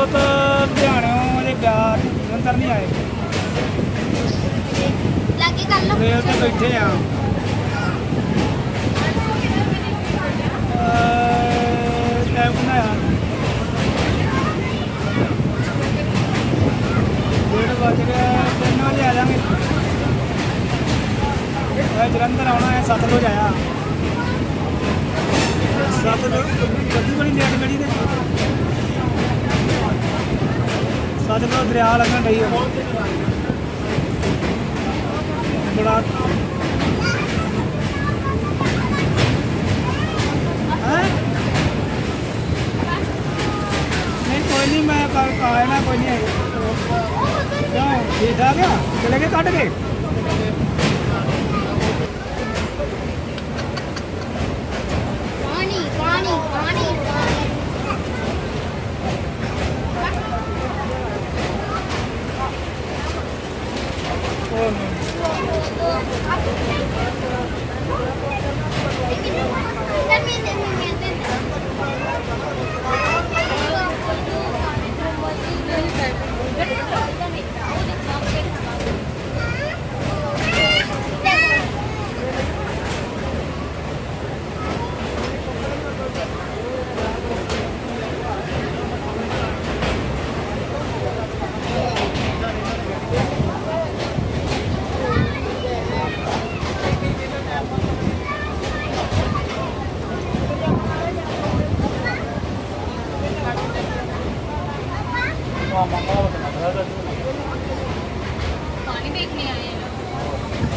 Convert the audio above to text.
ਪੁੱਤ ਲੁਧਿਆਣਿਓਂ ਦੇ ਬਿਆਰ ਜਲੰਧਰ ਨਹੀਂ ਆਏ ਲਾਗੇ ਕਰ ਲਓ ਰੇਲ ਤੇ ਬੈਠੇ ਆ ਟਾਈਮ ਕਿੰਨਾ ਆ ਡੇਢ ਵੱਜ ਗਿਆ ਤਿੰਨ ਵਜੇ ਆ ਜਾਵਾਂਗੇ ਮੈਂ ਜਲੰਧਰ ਆਉਣਾ ਹੈ ਸਤਲੁਜ ਆਇਆ ਸਤਲੁਜ ਗੱਡੀ ਬੜੀ ਲੇਟ ਖੜੀ ਤੇ मतलब दरिया लगना चाहिए बड़ा नहीं कोई नहीं मैं ना कोई नहीं ठीक ठाक चले गए काट के うん。पानी देखने आए हैं।